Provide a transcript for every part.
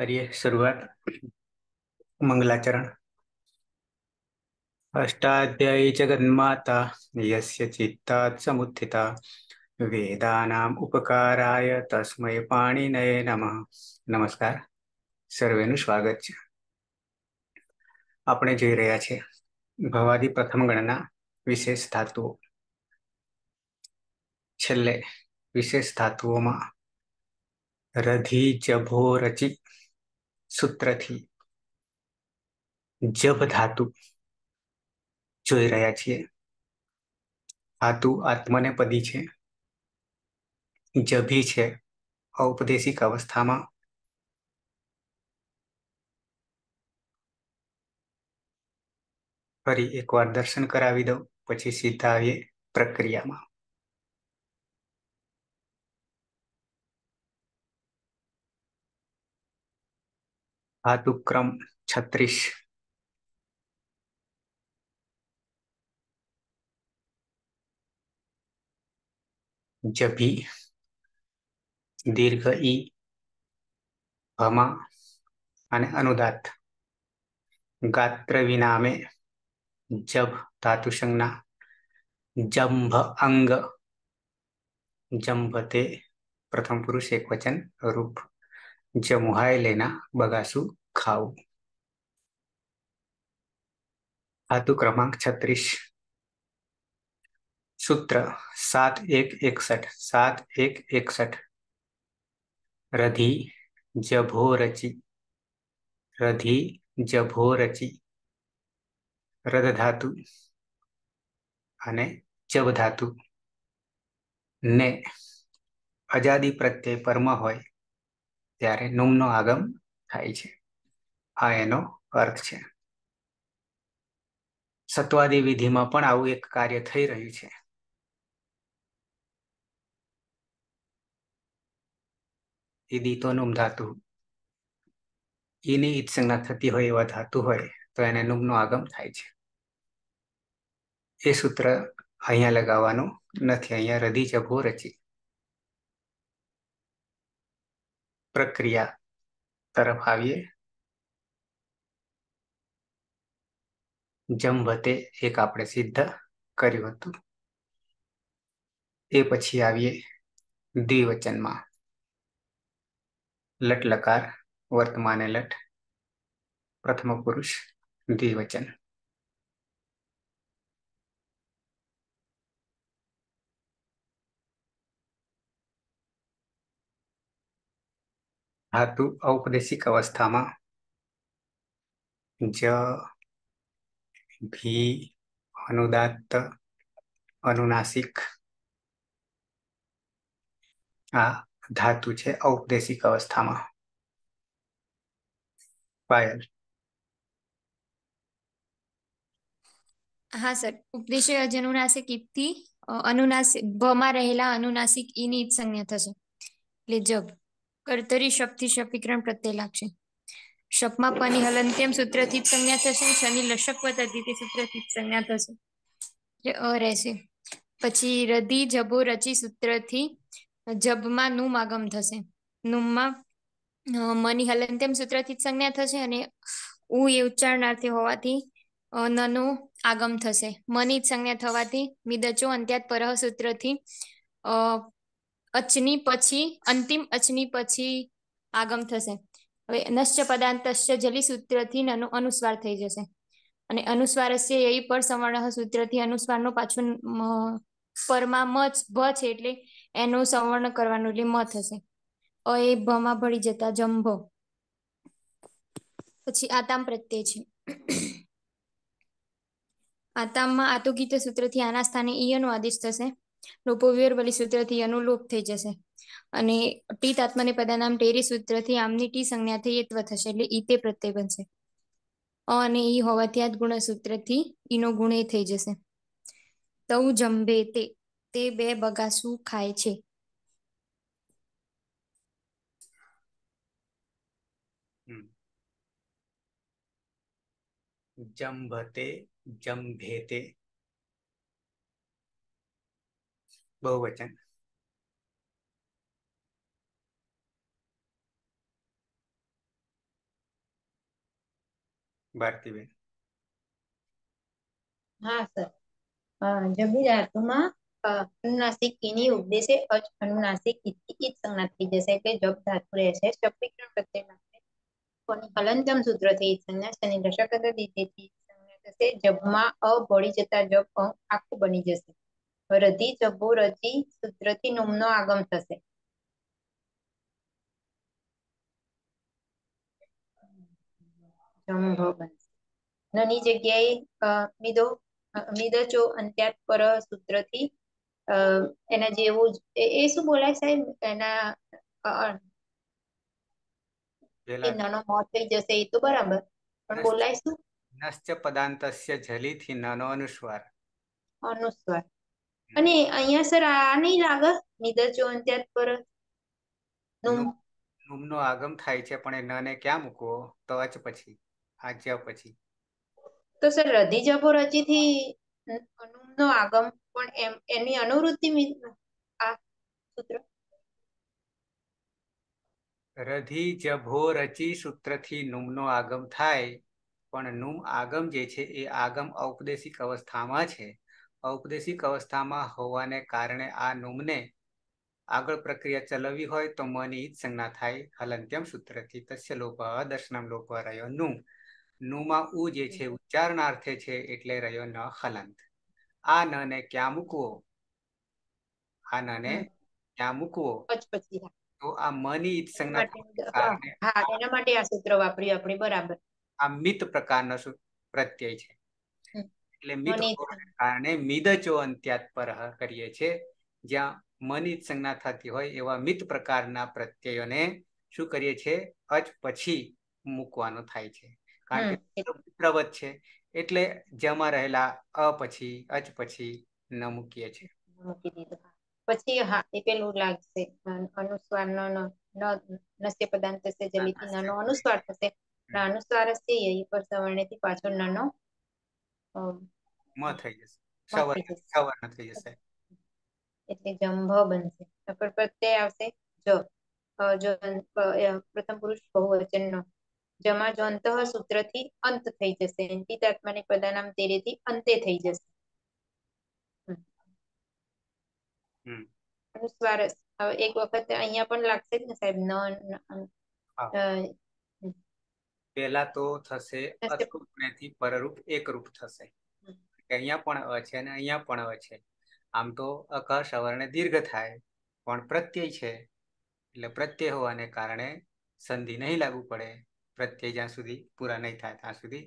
કરીએ શરૂઆત. મંગલાચરણ. અષ્ટાધ્યાયી જગન્માતા યસ્ય ચિત્તાત સમુત્થિતા. વેદાનામ ઉપકારાય તસ્મય પાણી નય નમઃ. નમસ્કાર. સર્વેનું સ્વાગત છે. આપણે જોઈ રહ્યા છે ભવાદી પ્રથમ ગણના વિશેષ ધાતુઓ. છેલ્લે વિશેષ ધાતુઓમાં રધી જભો રચી સૂત્રથી જબ ધાતુ જોઈ રહ્યા છીએ. ધાતુ આત્મને પદી છે, જભી છે, ઔપદેશિક અવસ્થામાં. ફરી એકવાર દર્શન કરાવી દઉં, પછી સીધા આવીએ પ્રક્રિયામાં. ધાતુક્રમ છત્રીસ જભી દીર્ઘ ઈ ભમા અને અનુદાત ગાત્ર વિનામે જબ ધાતુ સંજ્ઞા જંભ અંગ જંભતે પ્રથમ પુરુષ એક વચન રૂપ જમુહાય લેના બગાસુ ખાવું. ધાતુ ક્રમાંક છત્રીસ. સૂત્ર સાત એક એકસઠ, સાત એક એકસઠ. રધી જભો રચી રધી જભો રચી રદ ધાતુ અને જબ ધાતુ ને અજાદી પ્રત્યે પરમ હોય, ત્યારે નુમનો આગમ થાય છે. આ એનો અર્થ છે. સત્વાદી વિધિમાં પણ આવું એક કાર્ય થઈ રહ્યું છે. ઈદી નુમ ધાતુ. ઈની ઈત્સંજ્ઞા થતી હોય એવા ધાતુ હોય તો એને નુમનો આગમ થાય છે. એ સૂત્ર અહીંયા લગાવવાનું નથી, અહીંયા રધી જભો રચી. પ્રક્રિયા તરફ આવીએ. જમવતે એક આપણે સિદ્ધ કર્યું હતું એ પછી આવીએ દ્વિવચનમાં લટ લકાર વર્તમાને લટ પ્રથમ પુરુષ દ્વિવચન ધાતુ ઔપદેશિક અવસ્થામાં જ ભી અનુદાત્ત અનુનાસિક આ ધાતુ છે ઔપદેશિક અવસ્થામાં પાયલ હા સર ઉપદેશ અનુનાસિક ઈથી અનુનાસિક ભમાં રહેલા અનુનાસિક ઈની જ સંજ્ઞા થશે એટલે જબ કર્તરી શપથી શપ વિકરણ પ્રત્યય લાગશે શપમાં પની હલંત્યમ સૂત્રથી જ સંજ્ઞા થશે? શનિ લશકવત અદિતિ સૂત્રથી જ સંજ્ઞા થશે. એટલે અ, રહેશે. પછી રધી જબો રચી સૂત્રથી જબમાં નું આગમ થશે. નુમમાં મની હલંત્યમ સૂત્રથી જ સંજ્ઞા થશે અને ઉ એ ઉચ્ચારણાર્થી હોવાથી નનો આગમ થશે. મની સંજ્ઞા થવાથી મિદચો અંત્યાત પરહ સૂત્રથી અચની પછી, અંતિમ અચની પછી આગમ થશે. હવે નશ્ય પદાંતશ્ચ જલી સૂત્રથી અનુસ્વાર થઈ જશે. અને અનુસ્વારસ્ય એ પર સંવર્ણ સૂત્રથી અનુસ્વારનો પાછું પરમાં મ છે એટલે એનું સંવર્ણ કરવાનું એટલે મ થશે. અ એ ભમાં ભળી જતા જંભો. પછી આતામ પ્રત્યય છે. આતામમાં આતુગીત સૂત્રથી આના સ્થાને ઈયનો આદેશ થશે. લોપોવિયર બલી સૂત્રથી અનુલોપ થઈ જશે. અને ટી તાત્મને પદાનામ ટેરી સૂત્રથી આમની ટી સંજ્ઞાથી યત્વ થશે એટલે ઈતે પ્રત્યય બનશે. અ અને ઈ હોવાથી આ ગુણ સૂત્રથી ઈનો ગુણ એ થઈ જશે. તઉ જંભે તે તે બે બગાસું ખાય છે. જંભતે, જંભેતે. બહુવચન. ભારતીબેન હા સર જબી ધાતુમાં અ, અનુનાસિક ઈની ઉપદેશે અચ અનુનાસિક ઈથી ઈત સંજ્ઞા થઈ જશે એટલે જબ ધાતુ રહેશે શબ્દીકરણ પ્રત્યય માટે કોની હલંતમ સૂત્રથી ઈત સંજ્ઞા શનિ દશક દીધેથી ઈત સંજ્ઞા થશે જબમાં અ ભળી જતા જબ અ આખું બની જશે રધી જબ્બો રચી સૂત્રથી નુમનો આગમ થશે બનશે નની જગ્યાએ મીદો અ, અંત્યાત પર સૂત્રથી એના જેવું જ એ- શું બોલાય સાહેબ? એના નાનો મોત થઈ જશે એ તો બરાબર પણ બોલાય શું? નશ્ચ પદાંતસ્ય જલીથી નાનો અનુસ્વાર. અનુસ્વાર. અને અહીંયા સર આ નહીં લાગે? નિદર્ચો અંત્યાત પરનું નું નુમનો આગમ થાય છે પણ એ નને ક્યાં મૂકવો? તો અચ પછી. આ પછી. તો સર રધી જપો રચીથી નો આગમ પણ એમ એની અનુવૃત્તિ આ સૂત્ર? રધી જભો રચી સૂત્રથી નુમનો આગમ થાય પણ નુમ આગમ જે છે એ આગમ ઔપદેશિક અવસ્થામાં છે. ઔપદેશિક અવસ્થામાં હોવાને કારણે આ નુમને આગળ પ્રક્રિયા ચલાવવી હોય તો મની સંજ્ઞા થાય. હલંત્યમ સૂત્રથી તસ્ય લોપ દર્શનમ લોપ રહ્યો નું નુમાં ઉ જે છે ઉચ્ચારણાર્થે છે એટલે રહ્યો ન હલંત આ ન ને ક્યાં મૂકવો? આ ન ને ક્યાં મૂકવો. તો આ મની ઈત સંજ્ઞા હા એના માટે આ સૂત્ર વાપર્યું આપણે બરાબર. આ મિત પ્રકારનો પ્રત્યય છે. એટલે મિત કારણે મિદચો અંત્યાત પર કરીએ છીએ જ્યાં મની સંજ્ઞા થતી હોય એવા મિત પ્રકારના પ્રત્યયોને શું કરીએ છીએ અચ પછી મૂકવાનો થાય છે. કારણ કે પ્રવત છે એટલે જમા રહેલા અ પછી અચ પછી ન મૂકીએ છીએ. મૂકી દીધું. પછી હા એ પેલું લાગશે. અનુસ્વાર ન ન- નસ્ય પ્રદાન થશે જલીથી નાનો અનુસ્વાર થશે. અનુસ્વાર હશે એ પર સવર્ણથી પાછો નાનો મ થઈ જશે. સવર્ણ સવર્ણ થઈ જશે. એટલે જંભ બનશે. અપર પ્રત્યય આવશે. જ જો પ્રથમ પુરુષ બહુવચનનો. જમા જો અંતઃ સૂત્રથી અંત થઈ જશે. અંતિતાત્માની પદાનામ તેરેથી અંતે થઈ જશે. અનુસ્વાર હવે એક વખત અહીંયા પણ લાગશે ને સાહેબ ન પહેલા તો થશે થશે. પરરૂપ એકરૂપ થશે. અહીંયા પણ અ છે અને અહીંયા પણ અ છે. આમ તો અક સવર્ણ દીર્ઘ થાય પણ પ્રત્યય છે. એટલે પ્રત્યય હોવાને કારણે સંધિ નહીં લાગુ પડે. પ્રત્યય જ્યાં સુધી પૂરા નહીં થાય ત્યાં સુધી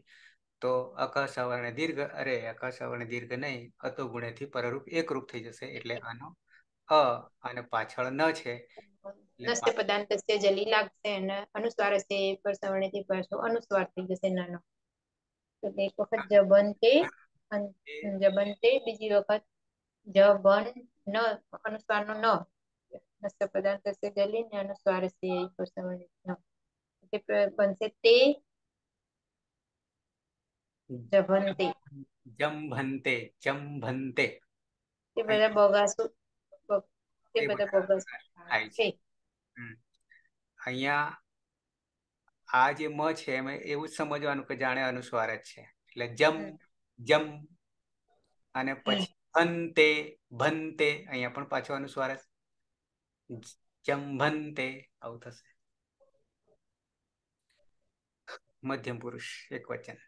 તો અક સવર્ણ દીર્ઘ અરે અક સવર્ણ દીર્ઘ નહીં અતો ગુણેથી પરરૂપ એકરૂપ થઈ જશે. એટલે આનો અ અને પાછળ ન છે. નસ્ય પદાંતસ્ય જલી લાગશે અને અનુસ્વાર હશે પર સવર્ણથી અનુસ્વાર થઈ જશે નાનો. તો એક વખત જબંતે જબંતે બીજી વખત જબન ન અનુસ્વારનો ન. નસ્ય પદાંતસ્ય જલી ને અનુસ્વાર હશે પર સવર્ણથી ન. એટલે બનશે તે જભંતે. જંભંતે જંભંતે. તે બધા બગાસું તે બધા થાય છે. છે. અહીંયા આ જે મ છે એમાં એવું જ સમજવાનું કે જાણે અનુસ્વાર જ છે. એટલે જમ જમ અને પછી ભંતે ભંતે અહીંયા પણ પાછો અનુસ્વાર જ. જંભંતે આવું થશે. મધ્યમ પુરુષ એક વચન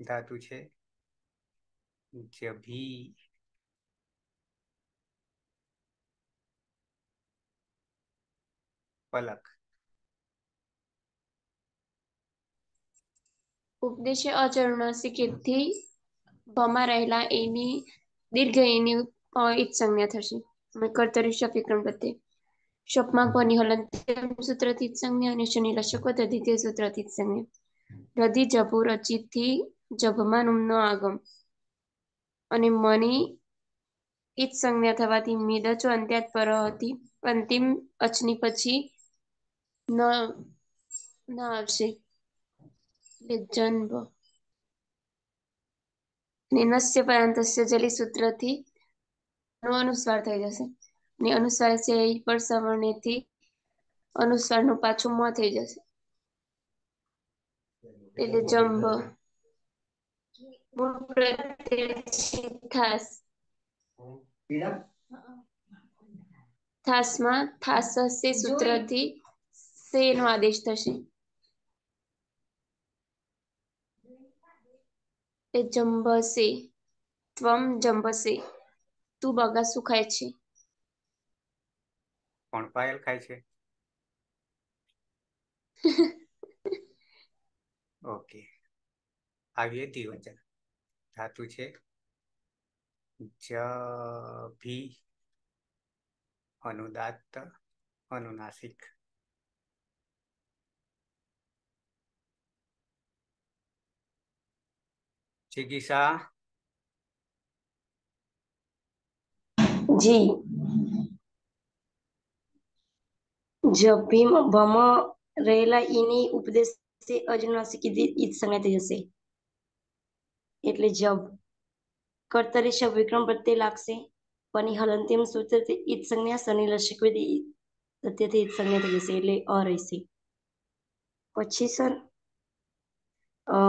ધાતુ છે જભી પલક ઉપદેશે અચરણાસી કીર્તિ ભમાં રહેલા એની દીર્ઘ એની અ, ઈત સંજ્ઞા થશે અને કર્તરી શપ વિક્રમ પ્રત્યે શપમાં પની હલન સૂત્રથી જ સંજ્ઞા અને શનિ લશકો દ્વિતીય સૂત્રથી સંજ્ઞા રધી જભુ રચિતથી જભમાં નુમનો આગમ અને મની ઈત સંજ્ઞા થવાથી મેદચો અંત્યાત પર હતી અંતિમ અચની પછી ન ન આવશે એટલે જન્મ નિનસ્ય પરાંતસ્ય જલી સૂત્રથી અનુસ્વાર થઈ જશે ને અનુસ્વાર છે એ પર સવર્ણેથી અનુસ્વારનું પાછું મ થઈ જશે. એટલે જંબ. મૂળ પ્રત્યય થાસ. થાસમાં થાસ હશે સૂત્રથી સે નો આદેશ થશે. એ જંબસે ત્વમ જંબસે તું બગા સુખાય છે. કોણ પાયલ ખાય છે. ઓકે. આવીએ દ્વિવચન. ધાતુ છે. જ ભી અનુદાત્ત અનુનાસિક. ચિકિત્સા જી. જભીમ ભમ રહેલા ઈની ઉપદેશ અજનાસિક ઈદ સંજ્ઞા થઈ જશે. એટલે જબ કર્તરે શબ્દ વિક્રમ પ્રત્યે લાગશે. પણ હલંતિમ સૂત્ર ઈદ સંજ્ઞા શનિ લશક અત્યારથી ઈદ સંજ્ઞા થઈ જશે એટલે અ રહેશે. પછી સર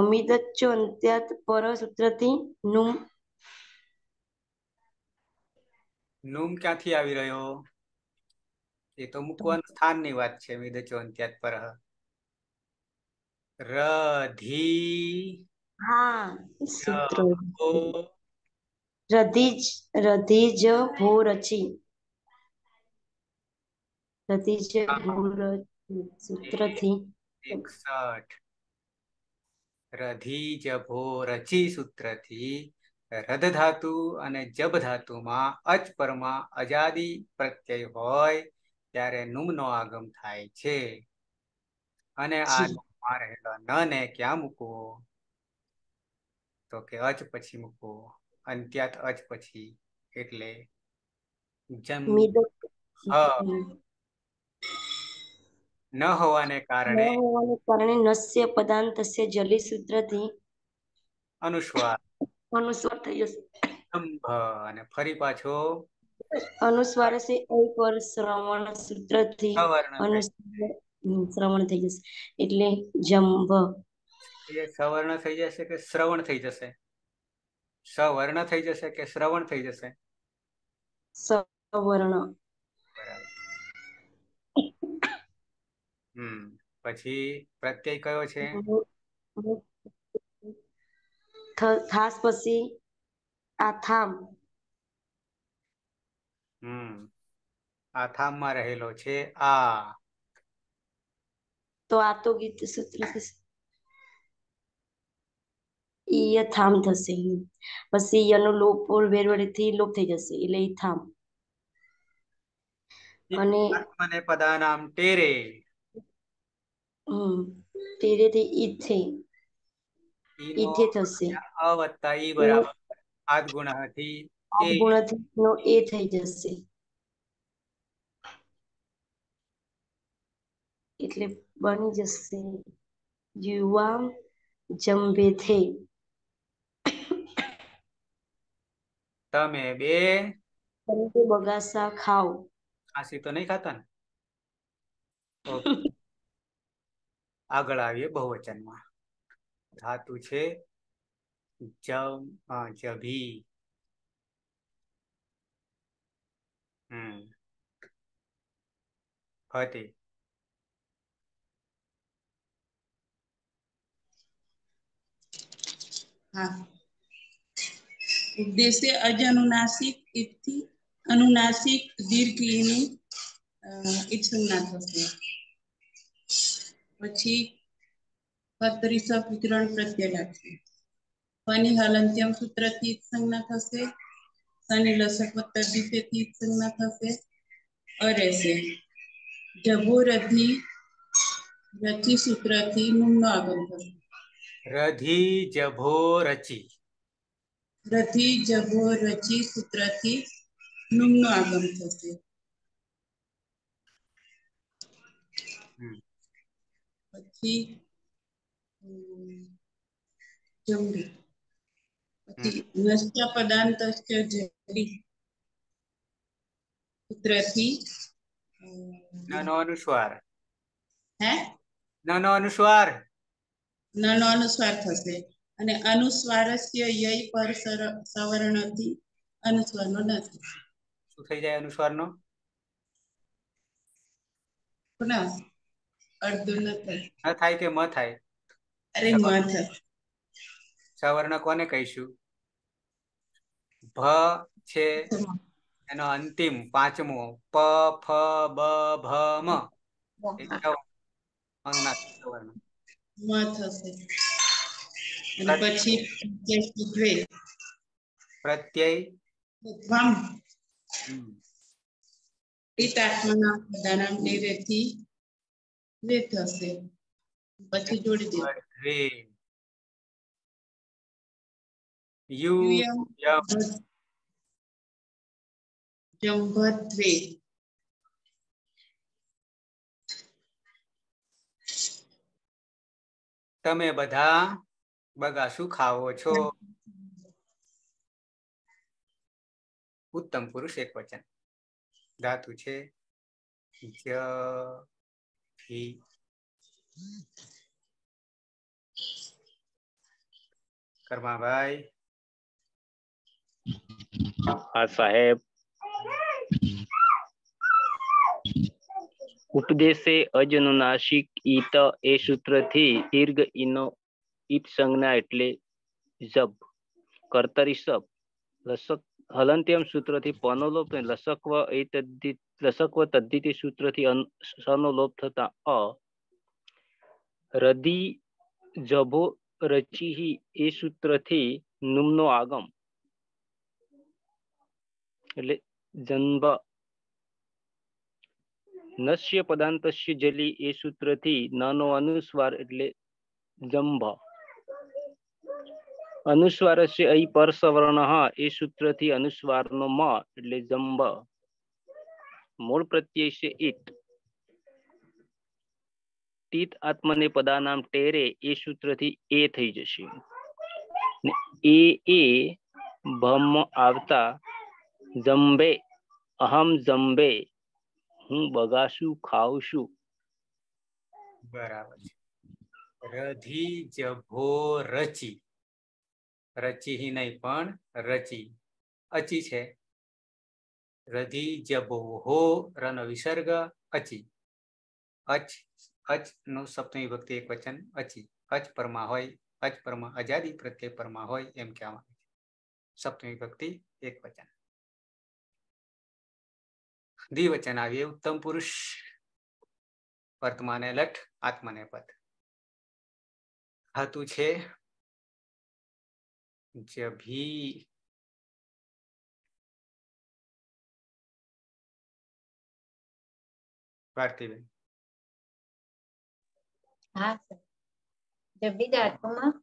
મિદચ્ચો અંત્યાત પર સૂત્રથી નુમ. નુમ ક્યાંથી આવી રહ્યો? એ તો મૂકવાનું સ્થાનની વાત છે વિદચો અંત્યાત પર. રધી હા સૂત્ર. રધીજ રધીજ ભો રચી. રધિજ ભો સૂત્રથી. એકસઠ. રધિજ ભો રચી સૂત્રથી. રદ ધાતુ અને જબ ધાતુમાં અચ પરમાં અજાદી પ્રત્યય હોય. ત્યારે નુમનો આગમ થાય છે. અને આ નુમમાં રહેલો ન ને ક્યાં મૂકવો? તો કે અચ પછી મૂકવો. અંત્યાત અચ પછી એટલે જમ ન હોવાને કારણે કારણે નસ્ય પદાંતસ્ય જલી સૂત્રથી અનુસ્વાર. અનુસ્વાર થઈ જશે. અને ફરી પાછો અનુસ્વાર છે એક શ્રવણ સૂત્રથી શ્રવણ થઈ જશે. એટલે જંભ. એ સવર્ણ થઈ જશે કે શ્રવણ થઈ જશે? સવર્ણ થઈ જશે કે શ્રવણ થઈ જશે? સવર્ણ હમ પછી પ્રત્યય કયો છે? ખાસ પછી આથામ હમ. આ થામમાં રહેલો છે. આ. તો આ તો ગીત સૂત્ર થશે ઈ થામ થશે પછી યનો લોપ વેરવડેથી લોપ થઈ જશે. એટલે ઈ થામ અને આત્મને પદાનામ ટેરે હમ. તેરેથી ઈથે. ઈનો ઈથે થશે. અ વત્તા ઈ બરાબર. આદ ગુણાથી એ એ થઈ જશે. એટલે બની જશે યુવા જંબેથે તમે બે? તમે બગાસા ખાઓ. ખાંસી તો નહીં ખાતા ને? આગળ આવીએ બહુવચનમાં. ધાતુ છે જમ જભી. હમ ફતે હા ઉદ્દેશ્ય અજ અનુનાસિક ઇતિ અનુનાસિક દીર્ઘ ઈની ઈચ્છના થશે પછી બત્રીસ વિતરણ પ્રત્યય લાગશે ફની હલંત્યમ સૂત્રથી સંજ્ઞા થશે શનિ લસક વત્તા દ્વિતીયથી સંજ્ઞા થશે અરેશે જભો રધી રચી સૂત્રથી નુમનો આગમ થશે રધી જભો રચી રથી જભો રચી સૂત્રથી નુમનો આગમ થશે હમ. પછી અમ, નાનો અનુસ્વાર હે નાનો અનુસ્વાર નાનો અનુસ્વાર થશે. અને અનુસ્વારસ્ય ય પર સવર્ણથી અનુસ્વારનો નથી. શું થઈ જાય અનુસ્વારનો? પુનઃ અડધું ન થાય. ન થાય કે મ થાય? અરે મ થાય. સવર્ણ કોને કહીશું? ભ છે. એનો અંતિમ પાંચમો પ ફ બ ભ મ. અને પછી પ્રત્યય પ્રત્યય. પિતાત્મના પદાનામ વે થશે. પછી જોડી દે. યુ જંભત્વે તમે બધા બગાસું ખાવો છો. ઉત્તમ પુરુષ એક વચન. ધાતુ છે. જ કર્માભાઈ. હા સાહેબ ઉપદેશે અજનુનાસિક ઈત એ સૂત્રથી દીર્ઘ ઈનો ઈત સંજ્ઞા એટલે જબ કર્તરી સબ લસક હલંત્યમ સૂત્રથી પનો લોપ અને લસકવ એ તદ્ધિત લસકવ તદ્ધિતિ સૂત્રથી અન- સનો લોપ થતા અ રદી જભો રચિહી એ સૂત્રથી નુમનો આગમ એટલે જન્મ નશ્ય પદાંતસ્ય જલી એ સૂત્રથી નાનો અનુસ્વાર એટલે જંભ. અનુસ્વારસ્ય અહીં પરસવર્ણ એ સૂત્રથી અનુસ્વારનો મ એટલે જંભ. મૂળ પ્રત્યય છે ઈટ. તીત આત્મને પદાનામ ટેરે એ સૂત્રથી એ થઈ જશે. એ એ ભમ આવતા જંબે અહમ જંબે હું બગાસું ખાઉં છું બરાબર છે રધી જભો રચી રચી હિ નહીં પણ રચી અચી છે રધી જભો હો રનો વિસર્ગ અચી અચ અચ નું સપ્તમી વિભક્તિ એક વચન અચી અચ પરમાં હોય અચ પરમાં અજાદી પ્રત્યય પરમાં હોય એમ કહેવામાં આવે છે સપ્તમી વિભક્તિ એક વચન દ્વિવચન આવીએ ઉત્તમ પુરુષ વર્તમાને લઠ આત્મને પદ ધાતુ છે જભી ભારતીબેન હા સર જબી ધાતુમાં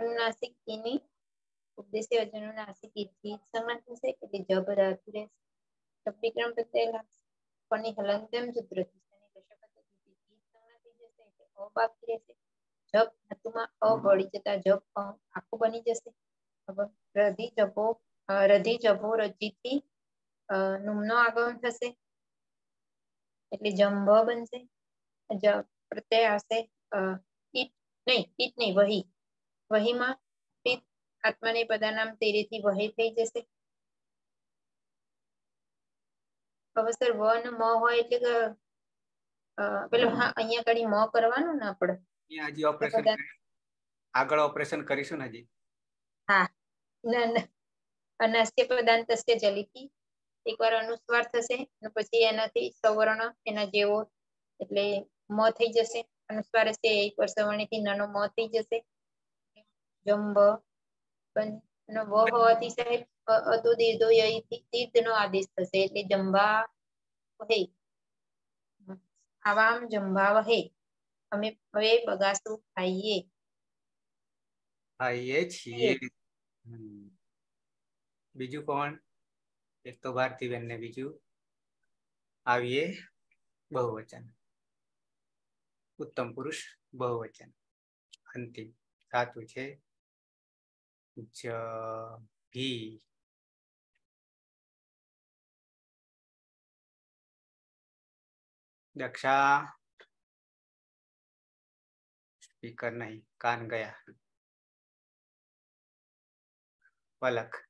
અનુનાસિક ઈની ઉપદેશી અજનુનાસિક ઈથી સંજ્ઞા થશે એટલે જબ ધાતુ રહેશે શબ્દીકરણ પ્રત્યય લાગશે પરની હલંતમ સૂત્રથી શનિ દશક પદ્ધતિથી ઈ સંજ્ઞા થઈ જશે એટલે અ બાકી રહેશે જબ ધાતુમાં અ ભળી જતા જબ અ આખું બની જશે હવે રધી જભો અ, રધી જભો રચિથી અ, નુમનો આગમન થશે એટલે જંભ બનશે જ પ્રત્યય આવશે અ, ઈટ નહીં ઈટ નહીં વહી વહીમાં પિત આત્માને પદાનામ તેરેથી વહી થઈ જશે હવે વન મ હોય એટલે કે પેલો હા અહીંયા કડી મ કરવાનું ને આપણે હજી ઓપરેશન આગળ ઓપરેશન કરીશું ને હજી? ના ના. અનાસ્ય પદાંતસ્ય જલિથી એકવાર અનુસ્વાર થશે અને પછી એનાથી સવર્ણ એના જેવો એટલે મ થઈ જશે. અનુસ્વાર છે એક વર્ષ સવર્ણથી નાનો મ થઈ જશે. જંબ પણ અને વ હોવાથી સાહેબ અતો દીર્ઘો યયથી દીર્ઘનો આદેશ થશે એટલે જંબા વહે. આવામ જંબા વહે. અમે હવે બગાસું ખાઈએ. ખાઈએ છીએ. બીજું કોણ? એક તો ભારતીબેન ને બીજું. આવીએ. બહુવચન. ઉત્તમ પુરુષ, બહુવચન. અંતિમ. સાચું છે. ज भी। दक्षा स्पीकर नहीं कान गया। पलक।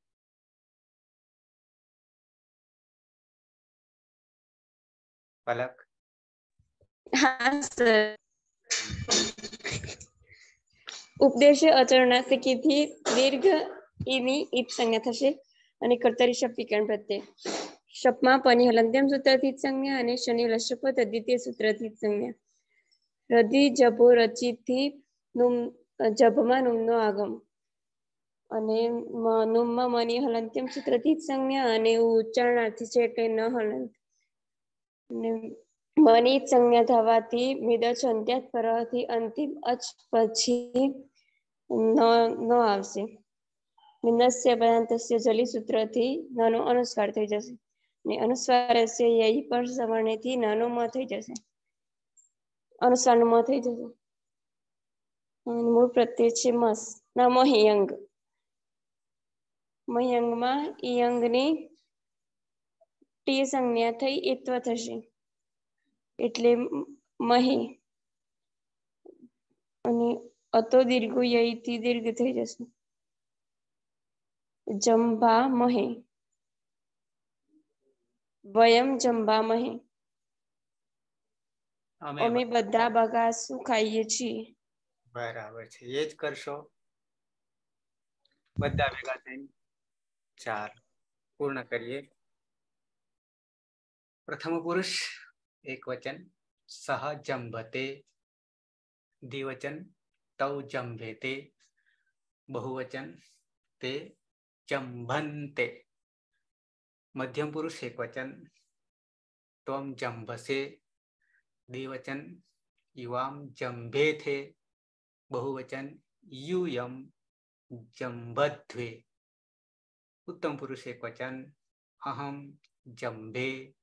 पलक। हाँ सर। ઉપદેશે અચરણાસિકીથી દીર્ઘ ઈની ઈપ સંજ્ઞા થશે અને કર્તરી શપ વિકરણ પ્રત્યે શપમાં પની હલંત્યમ સૂત્રથી જ સંજ્ઞા અને શનિ લશપ દ્વિતીય સૂત્રથી જ સંજ્ઞા રધિ જભો રચિતથી નુમ જભમાં નુમનો આગમ અને નુમમાં મની હલંત્યમ સૂત્રથી જ સંજ્ઞા અને ઉચ્ચારણાર્થી છે એટલે ન હલંત અને મની સંજ્ઞા થવાથી મિદચ અંત્યાત પરથી અંતિમ અચ પછી ન ન આવશે મિનસ્ય પદાંતસ્ય જલી સૂત્રથી નાનો અનુસ્વાર થઈ જશે અને અનુસ્વારસ્ય યઈ પર સવર્ણેથી નાનો મ થઈ જશે અનુસ્વાર મ થઈ જશે મૂળ પ્રત્યય છે મસ ના મહિયંગ મહિયંગમાં ઈયંગની ટી સંજ્ઞા થઈ એત્વ થશે એટલે મહી અને અતો દીર્ઘ યઈથી દીર્ઘ થઈ જશે જંભા મહે વયમ જંભા મહે અમે અમે બધા બગાસું ખાઈએ છીએ બરાબર છે એ જ કરશો બધા ભેગા થઈને ચાર પૂર્ણ કરીએ પ્રથમ પુરુષ એક વચન સહ જંભતે દ્વિવચન तौ जम्भेते, बहुवचन ते जम्भन्ते। मध्यम पुरुष एक वचन त्वम जम्भसे। द्विवचन युवाम जम्भे थे बहुवचन यूयम जम्भध्वे। उत्तम पुरुष एक वचन अहम जम्भे।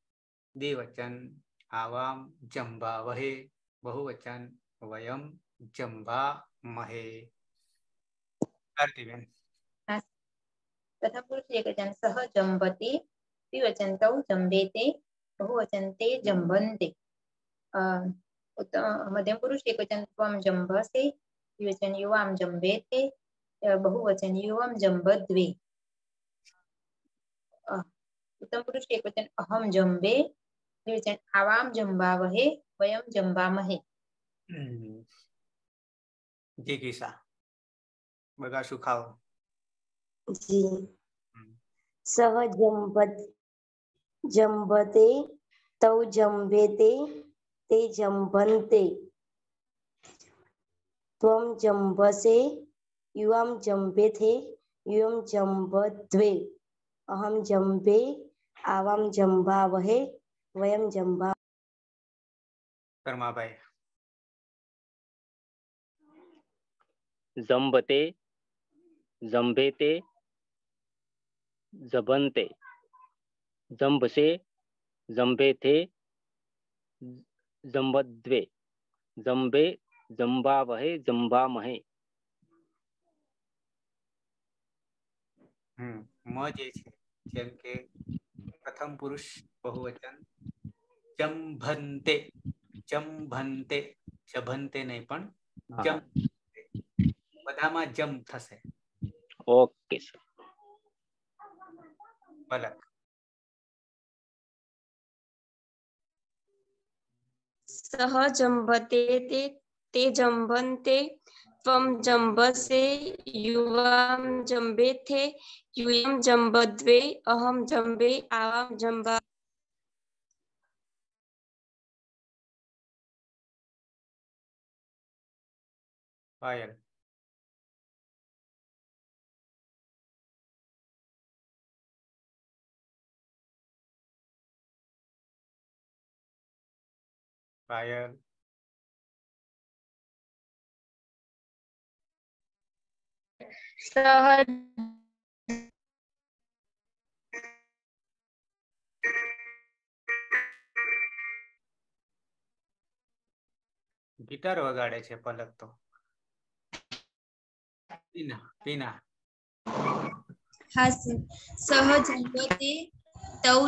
द्विवचन आवाम जम्भावहे। बहुवचन वयम जम्बा महे दिवेन तथा पुरुष एकवचन सह जम्बते द्विवचनतौ जम्बेते बहुवचनते जम्बन्ते। मध्यम पुरुष एकवचन त्वं जम्बसे द्विवचन युवां जम्बेते बहुवचन युवां जम्बद्वे। उत्तम पुरुष एकवचन अहम जम्बे द्विवचन आवाम जम्बावहे वयम जम्बामहे। हम्म। जिज्ञासा बड़ा सुखाओ। जी। हम्म। सह जम्बत जम्बते तौ जम्बेते ते जम्बन्ते। त्वं जम्बसे युवां जम्बेथे युवं जम्बद्वे। अहं जम्बे आवां जम्भावहे वयं जम्भा कर्माबाई જંભે આવામ જંભાવહે વયમ જંભા કર્માભાઈ જંભતે જંભેતે જભંતે જંભસે જંભેથે જંભદ્વે જંભે જંભાવહે જંભામહે હમ મ જે છે જેમ કે પ્રથમ પુરુષ બહુવચન જંભંતે જંભંતે જભંતે નહીં પણ હા. જમ બધામાં જમ થશે ઓકે સર પલક સહ જંભતે તે તે જંભન્તે ત્વમ જંભસે યુવામ જંભેથે યુયમ જંભદ્વે અહમ જંભે આવામ જંભા પાયલ પાયલ સહજ ગિટાર વગાડે છે પલક તો. પીના પીના. હા સહજ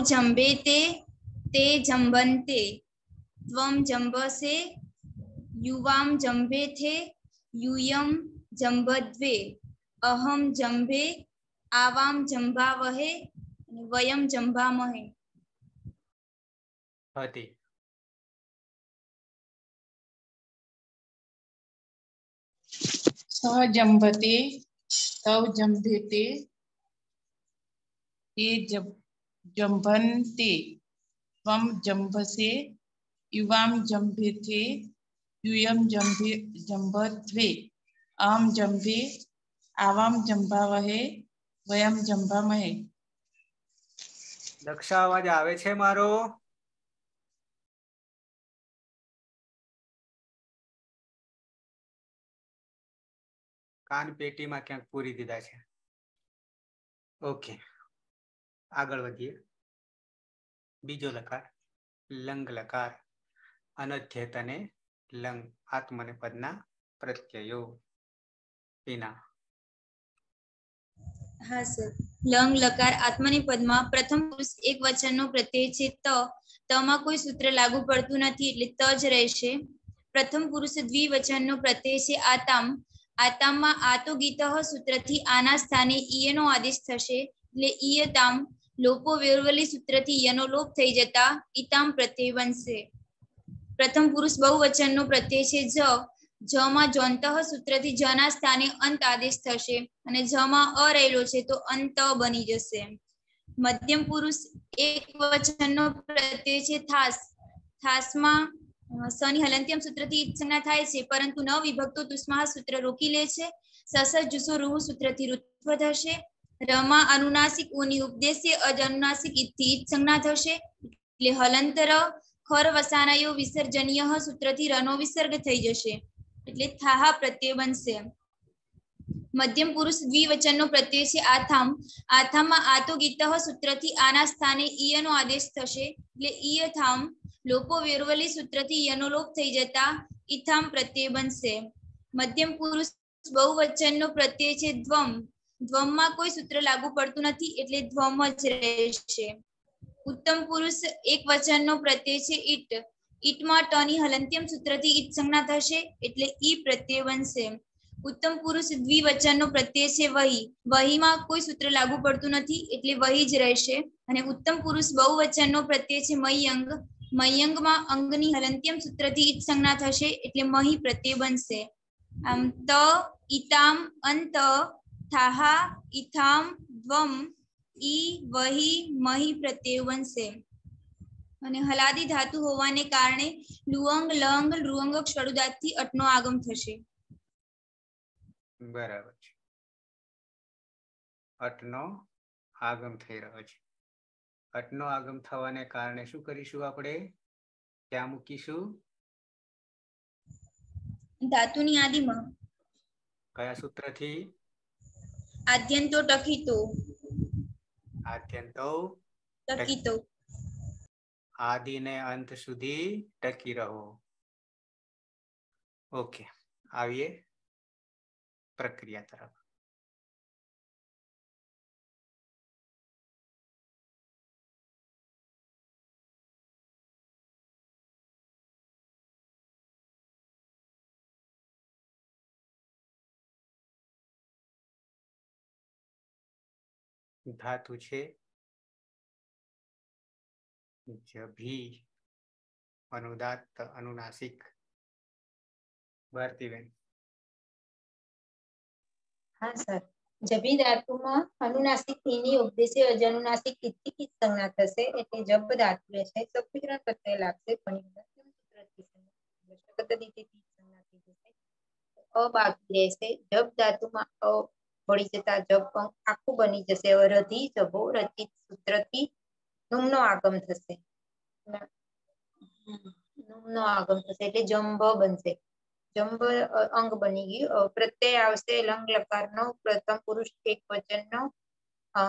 જંબે તે તે જંબનતે त्वम जम्ब से युवाम जम्बे थे यूयम जम्बद्वे अहम जम्बे आवाम जम्बावहे वयम जम्बामहे। स सहजम्भते तव जम्भेते ते जम्भन्ते त्वं जम्भसे જંભસે યુવામ જંભેતે યુયમ જંભે જંભદ્વે અહમ જંભે આવામ જંભાવહે વયમ જંભામહે દક્ષા અવાજ આવે છે મારો કાન પેટીમાં ક્યાંક પૂરી દીધા છે ઓકે આગળ વધીએ બીજો લકાર લંગ લકાર અનધ્યત અને લંગ આત્મને પદના પ્રત્યયો. ટીના. હા, સર. લંગ, લકાર, આત્મની પદમાં પ્રથમ પુરુષ એક વચનનો પ્રત્યય છે ત. તમાં કોઈ સૂત્ર લાગુ પડતું નથી એટલે ત જ રહેશે. પ્રથમ પુરુષ દ્વિવચનનો પ્રત્યય છે આતામ. આતામમાં આતો ગીત સૂત્રથી આના સ્થાને ઈયનો આદેશ થશે એટલે ઈયતામ. લોપો વેરવલી સૂત્રથી યનો લોપ થઈ જતા ઈતામ પ્રત્યય બનશે. પ્રથમ પુરુષ બહુવચનનો પ્રત્યય છે જ જમાં જોંતઃ સૂત્રથી જના સ્થાને અંત આદેશ થશે અને જમાં અ રહેલો છે તો અંત બની જશે મધ્યમ પુરુષ એક વચનનો પ્રત્યય છે થાસ થાસમાં અ, સની હલંત્યમ સૂત્રથી સંજ્ઞા થાય છે પરંતુ ન વિભક્તો તુસ્માહ સૂત્ર રોકી લે છે સસ જુસો રૂહ સૂત્રથી ઋત્વ થશે રમા અનુનાસિક ઉની ઉપદેશ્ય અજ અનુનાસિક ઇથી ઈત સંજ્ઞા થશે એટલે હલંતર ખર વસાનાયો વિસર્જનીય સૂત્રથી રનો વિસર્ગ થઈ જશે. એટલે થાહા પ્રત્યય બનશે. મધ્યમ પુરુષ દ્વિવચનનો પ્રત્યય છે આથામ. આથામમાં આતો ગીત સૂત્રથી આના સ્થાને ઈયનો આદેશ થશે. એટલે ઈયથામ. લોપો વેરવલી સૂત્રથી યનો લોપ થઈ જતા ઈથામ પ્રત્યય બનશે. મધ્યમ પુરુષ બહુવચનનો પ્રત્યય છે દ્વમ દ્વમમાં કોઈ સૂત્ર લાગુ પડતું નથી એટલે ધ્વમ જ રહેશે. ઉત્તમ પુરુષ એક વચનનો પ્રત્યય છે ઈટ ઈટમાં ટની હલંત્યમ સૂત્રથી ઈટ સંજ્ઞા થશે એટલે ઈ પ્રત્યય બનશે ઉત્તમ પુરુષ દ્વિવચનનો પ્રત્યય છે વહી વહીમાં કોઈ સૂત્ર લાગુ પડતું નથી એટલે વહી જ રહેશે અને ઉત્તમ પુરુષ બહુવચનનો પ્રત્યય છે મયંગ મયંગમાં અંગની હલંત્યમ સૂત્રથી ઈટ સંજ્ઞા થશે એટલે મહી પ્રત્યય બનશે આમ ત ઈતામ અંત થાહા ઈથામ દ્વમ ઈ વહી મહી પ્રત્યય બનશે અને હલાદી ધાતુ હોવાને કારણે લુઅંગ લંગ લુઅંગ ક્ષળુદાતથી અટનો આગમ થશે. બરાબર છે. અટનો આગમ થઈ રહ્યો છે. અટનો આગમ થવાને કારણે શું કરીશું આપણે? ક્યાં મૂકીશું? ધાતુની આદિમાં. કયા સૂત્રથી? આદ્યંતો ટકીતો આદ્યંતો ટકીતો આદિ ને અંત સુધી ટકી રહો ઓકે આવીએ પ્રક્રિયા તરફ ધાતુ છે જભી અનુદાત્ત અનુનાસિક ભારતીબેન હા સર જબી ધાતુમાં અનુનાસિક ઈની ઉપદેશે અજનુનાસિક ઇતિ ઈત સંજ્ઞા થશે એટલે જબ ધાતુ રહેશે સૌપિગ્રહ પ્રત્યય લાગશે ઘણી વાર તેમ સૂત્રથી સંજ્ઞા થશે. પદ્ધતિથી ઈત સંજ્ઞા થઈ જશે. અ બાકી રહેશે જબ ધાતુમાં અ ભળી જતા જબ અંક આખું બની જશે હવે રધી જભો રચિત સૂત્રથી નુમનો આગમ થશે નુમનો આગમ થશે એટલે જંભ બનશે જંભ અ, અંગ બની ગયું અ, પ્રત્યય આવશે લંગ લકારનો પ્રથમ પુરુષ એક વચનનો અ,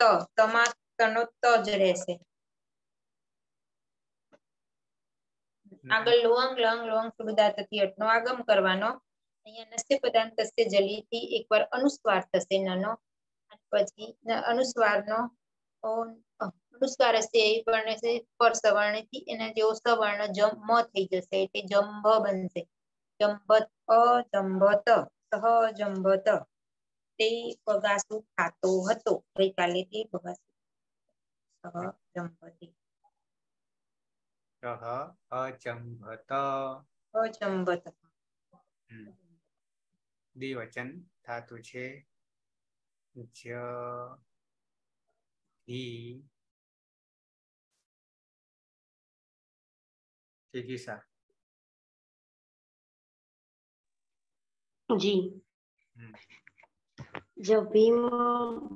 ત તમા તનો ત જ રહેશે આગળ લોઅંગ લંગ લોંગ સુબદાતથી અટનો આગમ કરવાનો અહીંયા નસ્ય પદાંત તસ્ય જલીથી એકવાર અનુસ્વાર થશે નનો અને પછી ન- અનુસ્વારનો ઓ, અ, અનુસ્વાર હશે એ વર્ણ છે પર સવર્ણથી એના જેવો સવર્ણ જમ મ થઈ જશે એટલે જંભ બનશે જંબત અજંબત સહજંબત તે બગાસું ખાતો હતો ગઈકાલે તે બગાસું સહજંબતે સહ અચંભત અજંબત द्विवचन धातु छे ज चिकित्सा जी। हम्म। जब भीम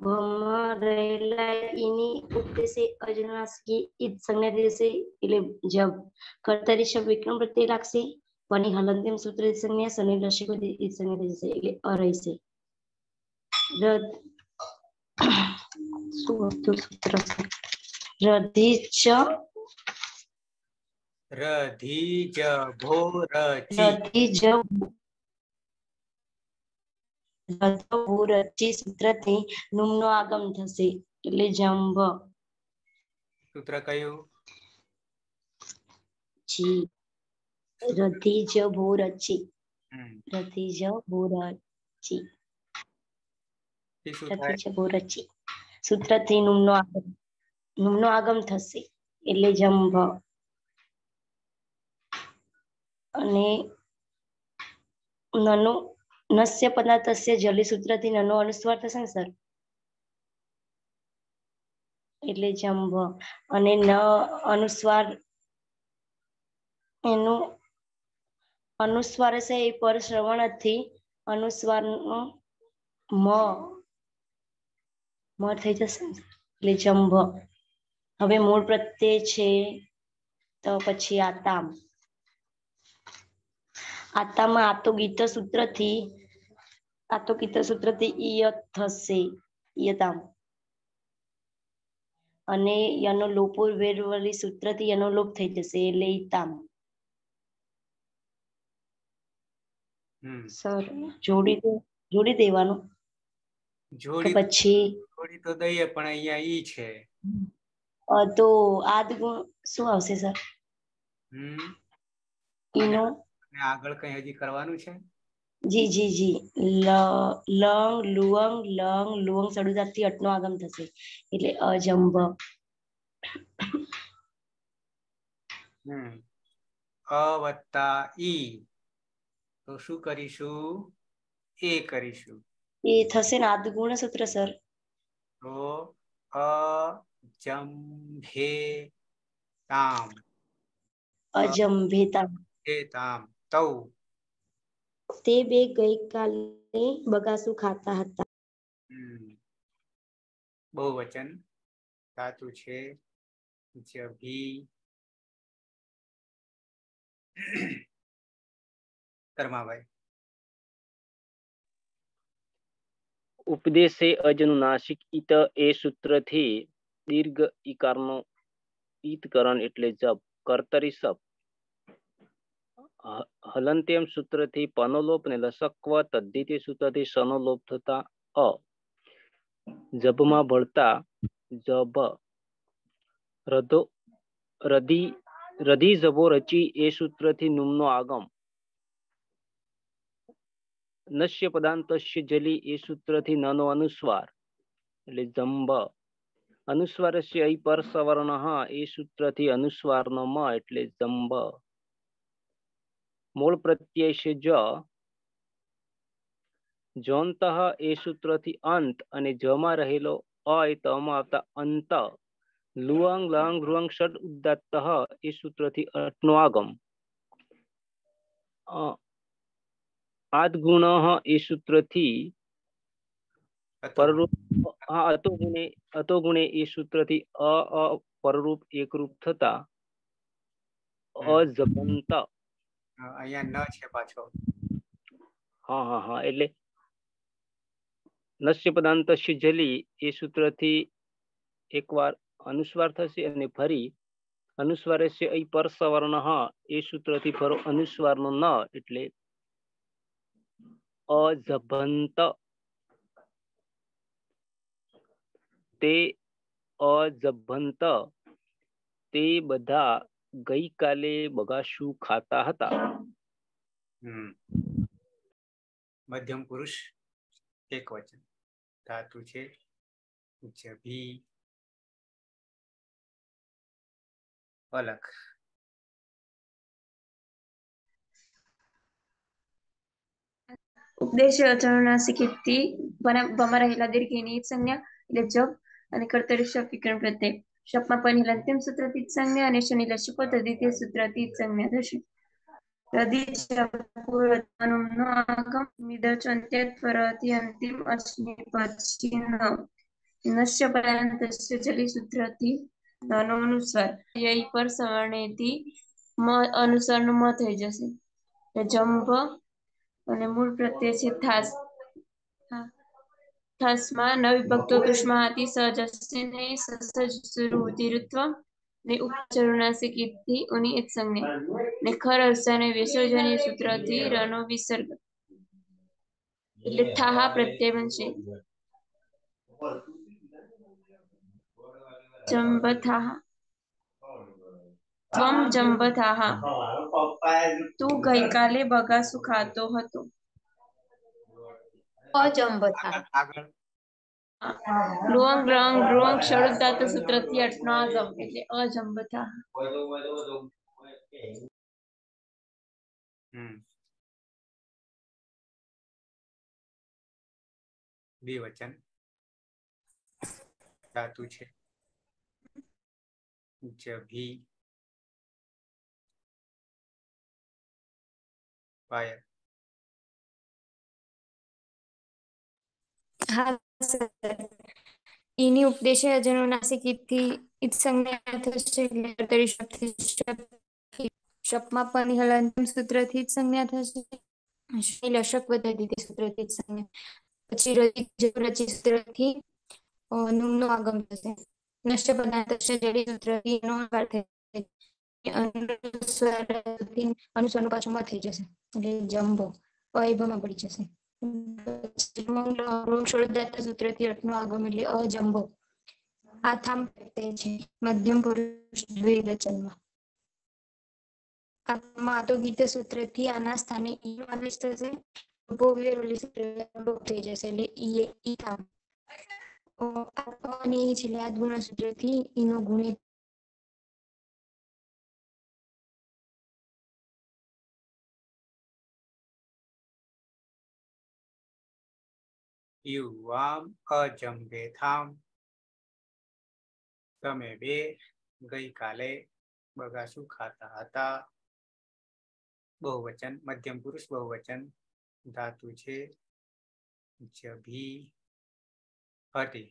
भमा रहेला इनी उक्त से अजनास की ईद संज्ञा से इले जब कर्तरी शब्द विक्रम प्रत्यय लाग से પની હલંતિમ સૂત્ર સંજ્ઞા શનિ દર્શકો ઈદ સંજ્ઞા દેશે એટલે અ રહેશે રદ શું હતું સૂત્ર રધિચ રધી જ ભો રચી રધિ જ રચી સૂત્રથી નુમનો આગમ થશે એટલે જંભ સૂત્ર કયું જી રતિજ રચી રતિજ રધિ જ ભો રચી તે શું રધિ થાય જ ભો રચી સૂત્રથી નુમનો આગમ નુમનો આગમ થશે એટલે જંભ અને નનો નસ્ય પદાર્થસ્ય જલી સૂત્રથી નનો અનુસ્વાર થશે ને સર એટલે જંભ અને ન અનુસ્વાર એનું અનુસ્વાર છે એ પર શ્રવણથી અનુસ્વારનો મ. મ થઈ જશે એટલે જંભ. હવે મૂળ પ્રત્યય છે તો પછી આતામ. આતામાં આતો ગીત સૂત્રથી, આતો ગીત સૂત્રથી ઈયત થશે, ઈયતામ. અને યનો લોપો વેરવલી સૂત્રથી યનો લોપ થઈ જશે એટલે ઈતામ હમ. સર જોડી જોડી દેવાનું. જોડી પછી? જોડી તો દઈએ પણ અહીંયા ઈ છે. અ, તો આદ ગુણ શું આવશે સર? હમ. ઈનો? આગળ કઈ હજી કરવાનું છે? જી જી જી. લ લંગ લુઅંગ લંગ લુઅંગ સડુદાથી અટનો આગમ થશે. એટલે અજંબ હમ. અ વત્તા ઈ. તો શું કરીશું એ કરીશું એ થશે ને આદ ગુણ સૂત્ર સર તો અ જંભે તામ અજંભેતા હે તામ તૌ તે બે ગઈકાલે બગાસું ખાતા હતા હમ બહુવચન ધાતુ છે જભી કર્માભાઈ ઉપદેશે અજનુનાસિક ઈત એ સૂત્રથી દીર્ઘ ઈકારનો ઈતકરણ એટલે જપ કર્તરી સપ હ- હલંત્યમ સૂત્રથી પનોલોપ ને લસક્વ તદ્ધિતિ સૂત્રથી સનોલોપ થતા અ જબમાં ભળતા જબ રધો રધી રધી જબો રચી એ સૂત્રથી નુમનો આગમ નશ્ય પદાંતસ્ય જલી એ સૂત્રથી નનો અનુસ્વાર એટલે જંબ અનુસ્વારસ્ય અહીં પર સવર્ણ એ સૂત્રથી અનુસ્વારનો મ એટલે જંબ મૂળ પ્રત્યય છે જ જોંત એ સૂત્રથી અંત અને જમાં રહેલો અ એ તમાં આવતા અંત લુઅંગ લંગ રૂઅંગ ષડ ઉદાત્ત એ સૂત્રથી અટનો આગમ અ, આદગુણ એ સૂત્રથી પરરૂપ હા અતો ગુણે અતો ગુણે એ સૂત્રથી અ અ પરરૂપ એકરૂપ થતા હમ. અજબંત અહીંયા ન છે પાછો હા હા હા એટલે નસ્ય પદાંતસ્ય જલી એ સૂત્રથી એકવાર અનુસ્વાર થશે અને ફરી અનુસ્વારસ્ય અહીં પરસવર્ણ એ સૂત્રથી ફરો અનુસ્વારનો ન એટલે અજભંત તે અજભંત તે બધા ગઈકાલે બગાસું ખાતા હતા હમ મધ્યમ પુરુષ એક વચન ધાતુ છે જભી અલગ उपदेश चरणासिकिती बना बमा राहिला दीर्घ येणे संज्ञा इले जप आणि कर्तरी शप विक्रम प्रत्यय शपमा पण हिला अंतिम सूत्र तीच संज्ञा आणि शनीला शिपत द्वितीय सूत्र तीच संज्ञा दर्शन अंतिम यही म अनुसरण मत है जैसे. जम्प અને મૂળ પ્રત્યય છે થાસ થાસમાં નવિભક્તો દુષ્માતી સહજ ને સસજ સુરુતિરુત્વ ને ઉપચરુણાસી કીર્તિ ઉની એક સંજ્ઞા ને ખર અર્સાને વિસર્જનીય સૂત્રથી રનો વિસર્ગ એટલે થાહા પ્રત્યય બનશે જંબથાહ ત્વમ જંબથાહ તું ગઈકાલે બગાસું ખાતો હતો અજંબથા આગળ લુઅંગ રંગ ડ્રોંગ શરૂદાત સૂત્રથી અટનો આગમ એટલે અજંબથાહ હમ બે વચન ધાતુ છે જભી પાયલ હા સર એની ઉપદેશે અજનુનાસિક ઈથી ઈત સંજ્ઞા થશે એટલે કર્તરી શબ્દથી શબ્દ શપમાં પણ હલંતમ સૂત્રથી જ સંજ્ઞા થશે શ્રી લશક પદ્ધતિ સૂત્રથી જ સંજ્ઞા પછી રચિત રચિત સૂત્રથી અ નુમનો આગમ થશે નશ્ય પદાર્થ જડી સૂત્રથી એનો આકાર થશે અનુસ્વારથી અનુસ્વારનું પાછું થઈ જશે. એટલે જંબો અયભમાં પડી જશે. એટલે આ ગીત સૂત્રથી આના સ્થાને થશે. એટલે ઈ ઈ છેલ્લે આદગુણ સૂત્રથી ઈનો ગુણ યુવામ અજંબે થામ તમે બે ગઈકાલે બગાસું ખાતા હતા બહુવચન મધ્યમ પુરુષ બહુવચન ધાતુ છે જભી હતી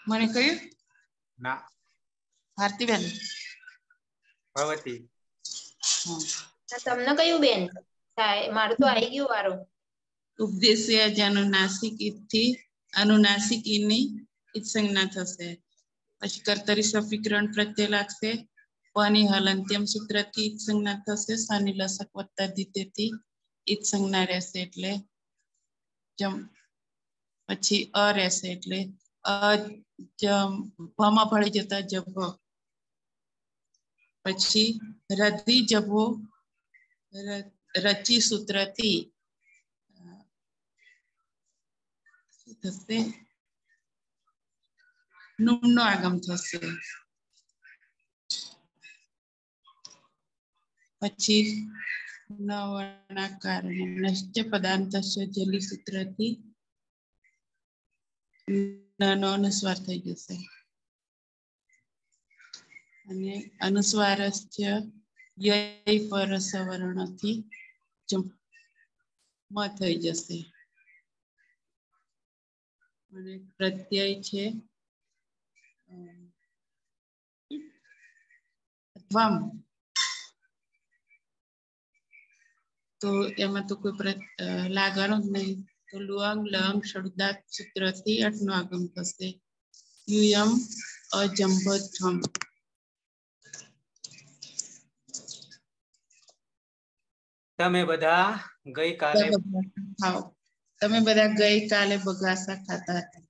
મને કહ્યું ના ભારતીબેન ભવતી હમ. તમને કયું બેન મારું તો આવી ગયું વારો ઉપદેશ્ય જ અનુનાસિક ઈથી અનુનાસિક ઈની સંજ્ઞા થશે પછી કર્તરી સફીકરણ પ્રત્યે લાગશે પની હલંત્યમ સૂત્રથી ઈત સંજ્ઞા થશે શનિ લસક વત્તા દ્વિતીયથી ઈત સંજ્ઞા રહેશે એટલે જમ પછી અ રહેશે એટલે અ જમ ભમાં ભળી જતા જભ પછી રદ્દી જભો ર- રચી સૂત્રથી શું થશે નુમનો આગમ થશે પછી નવના કારણે નશ્ચ પદાંતસ્ય જલી સૂત્રથી નાનો અનુસ્વાર થઈ જશે અને અનુસ્વારસ્ય યય પર સવર્ણથી જમ મ થઈ જશે અને પ્રત્યય છે અમ, ધ્વમ તો એમાં તો કોઈ પ્ર- અ, લાગવાનું જ નહીં તો લુઅંગ લંગ શબ્દાત સૂત્રથી અટનો આગમ થશે યુયમ અજંભમ તમે બધા ગઈકાલે તમે બધા ગઈકાલે બગાસા ખાતા હતા.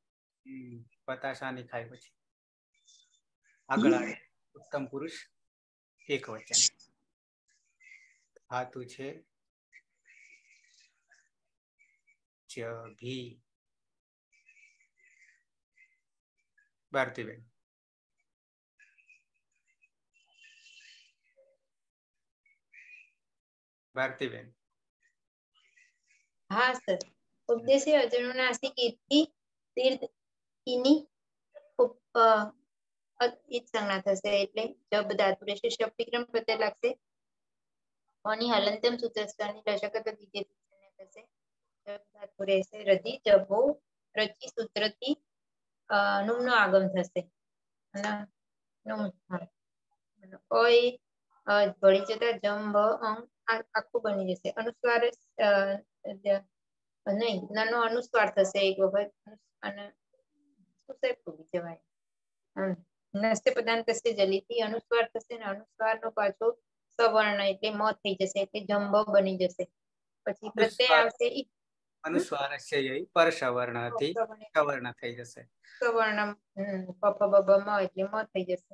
હમ, પતાસાની ખાય પછી. આગળ આવે. ઉત્તમ પુરુષ એક વચન. ધાતુ છે ભી ભારતીબેન ભારતીબેન હા સર ઉપદેશી અજનુનાસિક ઈથી તીર્થ ઈની ઉપ અ, અ- ઈજ સંજ્ઞા થશે એટલે જબ ધાતુ રહેશે શબ્દ વિક્રમ પ્રત્યય લાગશે અની હલંતમ સૂત્રસ્થાની લશકત દ્વિતીય સંજ્ઞા થશે જબ ધાતુ રહેશે રધી જબો રચી સૂત્રથી અ, નુમનો આગમ થશે અને નુમ હા અને ઓય અ, ભળી જતા જમ ભ અંગ આખું બની જશે. અનુસ્વાર નહીં નાનો અનુસ્વાર થશે એક વખત. અને શું સાહેબ ભૂલી જવાય નસ્ય નસ્ય થશે જલીથી અનુસ્વાર થશે ને અનુસ્વારનો પાછો સવર્ણ એટલે મ થઈ જશે એટલે જંભ બની જશે. પછી પ્રત્યય અનુસ્વાર. આવશે ઈ. અનુસ્વાર છે એ પરસવર્ણથી સવર્ણ. સવર્ણ થઈ જશે. સવર્ણ પફ બબ મ એટલે મ થઈ જશે.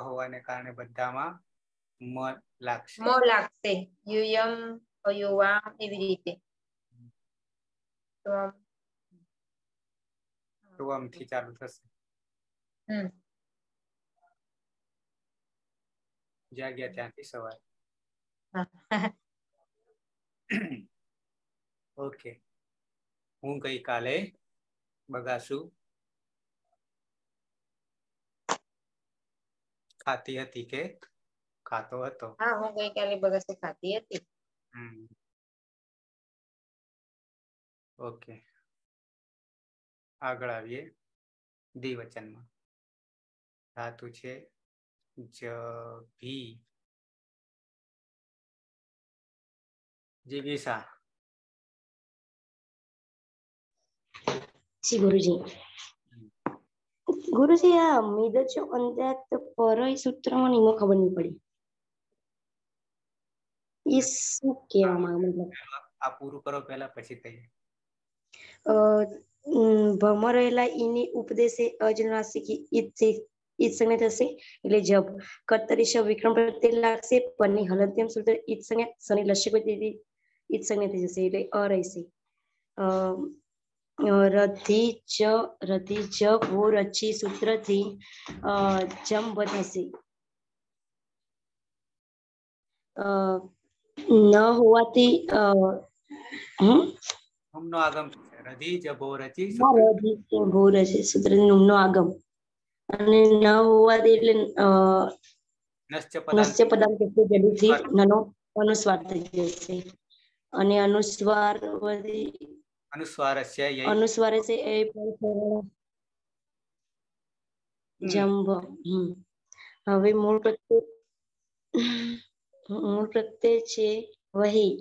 હોવાને કારણે બધામાં મ લાગશે મ લાગશે યુયમ અયુવા એવી રીતે તો ટુવમથી ચાલુ થશે હમ જ્યાં ગયા ત્યાંથી સવાર હા. ઓકે હું ગઈકાલે બગાસું ખાતી હતી કે? ખાતો હતો. હા હું ગઈકાલે બગસે ખાતી હતી. હમ. ઓકે. આગળ આવીએ. દ્વિવચનમાં. ધાતુ છે જ ભી. જીગીસા. જી ગુરુજી. ગુરુજી આ મિદચો અંત્યાત પરય સૂત્રમાં નિમો ખબર નહીં પડી એ શું કહેવા માંગે મતલબ આ પૂરું કરો પહેલા પછી કહીએ અ ઉમ, ભમર રહેલા ઈની ઉપદેશે અજનાસિકી ઈથી ઈદ સંજ્ઞા થશે એટલે જબ કર્તરી શબ્દ વિક્રમ પ્રત્યય લાગશે પરની હલંત્યમ સૂત્ર ઈદ સંજ્ઞા શનિ લશ્ય તેથી ઈદ સંજ્ઞા થઈ જશે એટલે અ રહેશે અ અ, રધી ચ રધી જ વો રચી સૂત્રથી અ જમ થશે અ ન હોવાથી અ હમ હમનો આગમ થશે રધી જભો રચી હા, રધી છે, ભૂ રચી સૂત્ર નો આગમ અને ન હોવાથી એટલે અ નશ્ચ પદાર્થ નસ્ય પદાર્થ જડીથી નાનો અનુસ્વાર થઈ જશે અને અનુસ્વાર વધી અનુસ્વારસ્ય યૈ અનુસ્વાર છે એ પણ સરળ હમ. જંભ હમ હવે મૂળ પ્રત્યય મૂળ પ્રત્યય છે વહી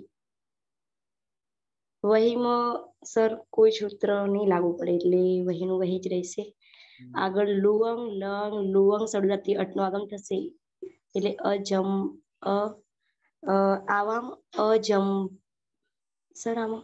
વહીમાં સર કોઈ સૂત્ર નહીં લાગુ પડે એટલે વહીનું વહી જ રહેશે આગળ લુઅંગ લંગ લુઅંગ સળજાતી અટનો આગમ થશે એટલે અજમ અ અ આવામ અજમ સર આમાં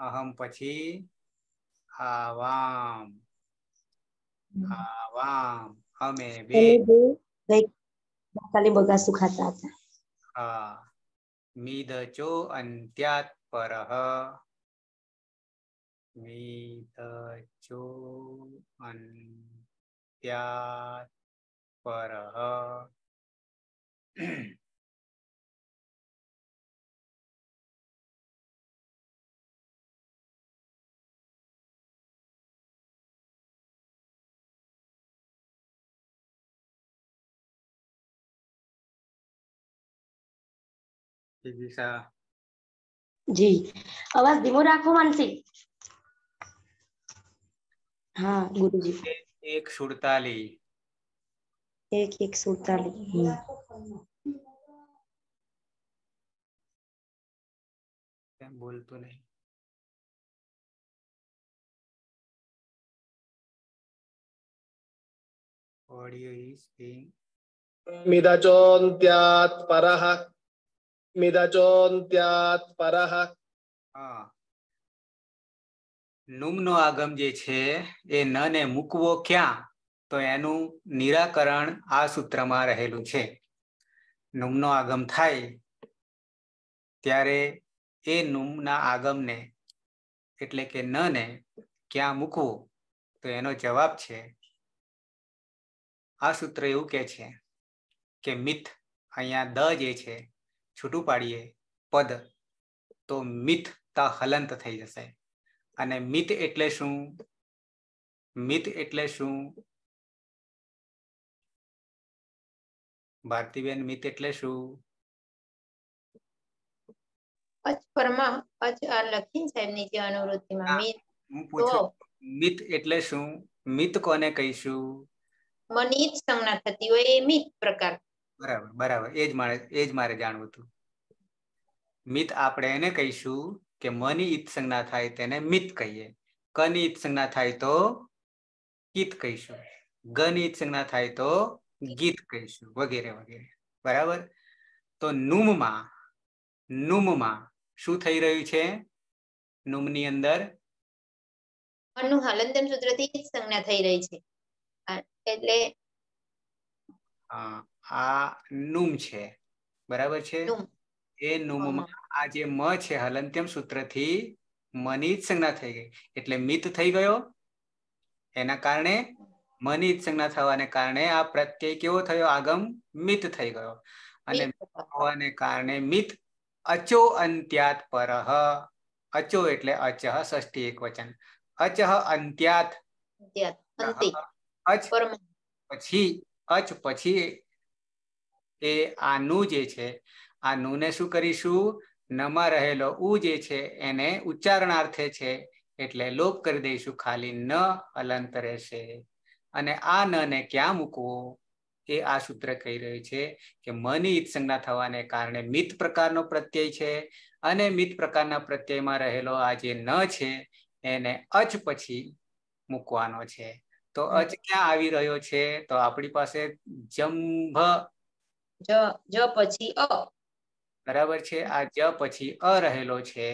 अहम पची आवाम। आवाम। हमें भी बगा अंत्यात पर। मी अंत्यात पर। દિશા જી અવાજ ધીમો રાખો માનસી હા ગુરુજી એક સુડતાલી એક એક સુડતાલીસ હમ. કેમ બોલતું નહીં Audio is being मिदचोन्त्यात् परः મિદચોન્ત્યાત પરહ નુમનો આગમ જે છે, એ ન ને મૂકવો ક્યાં? તો એનું નિરાકરણ આ સૂત્રમાં રહેલું છે. નુમનો આગમ થાય ત્યારે એ નુમના આગમને, એટલે કે ન ને ક્યાં મૂકવું? તો એનો જવાબ છે, આ સૂત્ર એવું કે છે કે મિથ અહીંયા દ જે છે છૂટું પાડીએ પદ તો મિથ તા હલંત થઈ જશે. અને મિત એટલે શું? મિત એટલે શું? ભારતીબેન મિત એટલે શું? અચ પરમાં અચ આ લખીને સાહેબ નીચે અનુવૃત્તિમાં મિત હું પૂછું મિત એટલે શું? મિત કોને કહીશું? મનીત સંજ્ઞા થતી હોય એ મિત પ્રકાર. બરાબર બરાબર. એ જ મારે એ જ મારે જાણવું હતું. મિત આપણે એને કહીશું કે મની ઈત સંજ્ઞા થાય તેને મિત કહીએ. કની ઈત સંજ્ઞા થાય તો ગીત કહીશું. ગની ઈત સંજ્ઞા થાય તો ગીત કહીશું વગેરે વગેરે. બરાબર? તો નુમમાં નુમમાં શું થઈ રહ્યું છે? નુમની અંદર? મનનું હલનદન સૂત્રથી સંજ્ઞા થઈ રહી છે. એટલે અ, આ નુમ છે. બરાબર છે? એ નુમમાં આ જે મ છે હલંત્યમ સૂત્રથી મની જ સંજ્ઞા થઈ ગઈ. એટલે મિત થઈ ગયો. એના કારણે મની જ સંજ્ઞા થવાને કારણે આ પ્રત્યય કેવો થયો? આગમ મિત થઈ ગયો. અને હોવાને કારણે મિત અચો અંત્યાત પરહ. અચો એટલે અચહ ષષ્ઠી એક વચન. અચહ અંત્યાત પછી અચ પછી એ આ નું જે છે આ નુને શું કરીશું? નમાં રહેલો ઉ જે છે, એને ઉચ્ચારણાર્થે છે, એટલે લોપ કરી દઈશું, ખાલી ન હલંત રહેશે. અને આ ન ને ક્યાં મૂકવો? એ આ સૂત્ર કહી રહ્યું છે કે મની ઈત સંજ્ઞા થવાને કારણે મિત પ્રકારનો પ્રત્યય છે. અને મિત પ્રકારના પ્રત્યયમાં રહેલો આ જે ન છે, એને અચ પછી મૂકવાનો છે. તો અચ ક્યાં આવી રહ્યો છે? તો આપણી પાસે જંભ જ જ પછી અ. બરાબર છે? આ જ પછી અ રહેલો છે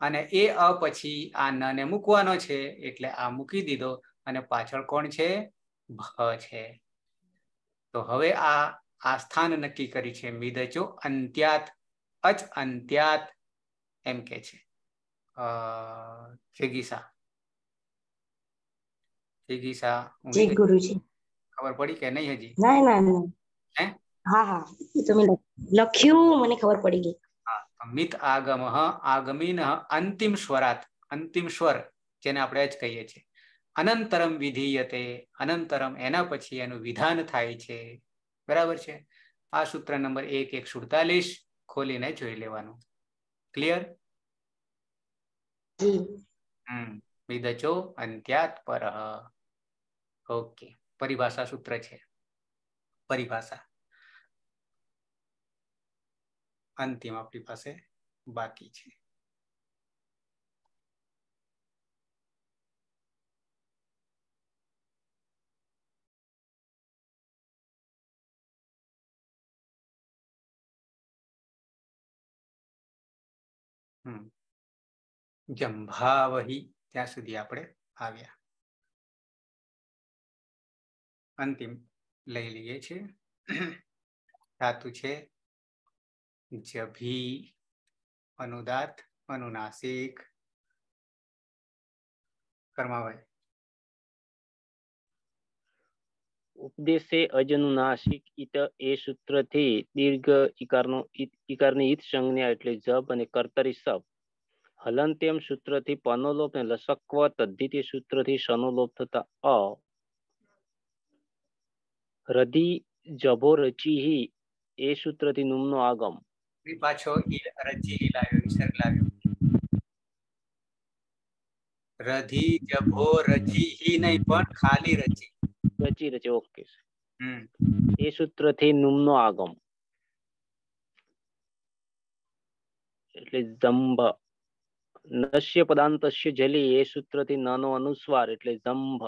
અને એ અ પછી આ ન ને મૂકવાનો છે એટલે આ મૂકી દીધો અને પાછળ કોણ છે? ભ છે. તો હવે આ આ સ્થાન નક્કી કરી છે મિદચો અંત્યાત અચ અંત્યાત એમ કે છે. અ જિગીસા. જિગીસા જી ગુરુજી. ખબર પડી કે નહીં હજી? ના ના ના. હે? હા. હા એ તો મેં લખ્યું મને ખબર પડી ગઈ. મિત આગમ આગમીન અંતિમ સ્વરાત અંતિમ સ્વર જેને આપણે જ કહીએ છીએ. અનંતરમ વિધીયતે અનંતરમ એના પછી એનું વિધાન થાય છે. બરાબર છે? આ સૂત્ર નંબર એક એક સુડતાલીસ ખોલીને જોઈ લેવાનું. ક્લિયર? હમ વિદચો અંત્યાત પર. ઓકે. પરિભાષા સૂત્ર છે. પરિભાષા. અંતિમ આપણી પાસે બાકી છે. જંભાવહી ત્યાં સુધી આપણે આવ્યા. અંતિમ લઈ લઈએ છીએ. ધાતુ છે જભી અનુદાત અનુનાસિક કર્માભાઈ ઉપદેશે અજનુનાસિક ઈત એ સૂત્રથી દીર્ઘ ઈકારનો ઈત ઈકારની ઈત સંજ્ઞા એટલે જબ અને કર્તરી સબ હલંત્યમ સૂત્રથી પનો લોપ અને લસક્વ તદ્ધિતિ સૂત્રથી શનો લોપ થતા અ રધી જભો રચી એ સૂત્રથી નુમનો આગમ ફરી પાછો ઈ રચી લાવ્યો વિસર્ગ લાવ્યો રધી જભો રચી હી નહીં પણ ખાલી રચી રચી રચી ઓકે હમ એ સૂત્રથી નુમનો આગમ એટલે જંભ નશ્ય પદાંતસ્ય જલી એ સૂત્રથી નાનો અનુસ્વાર એટલે જંભ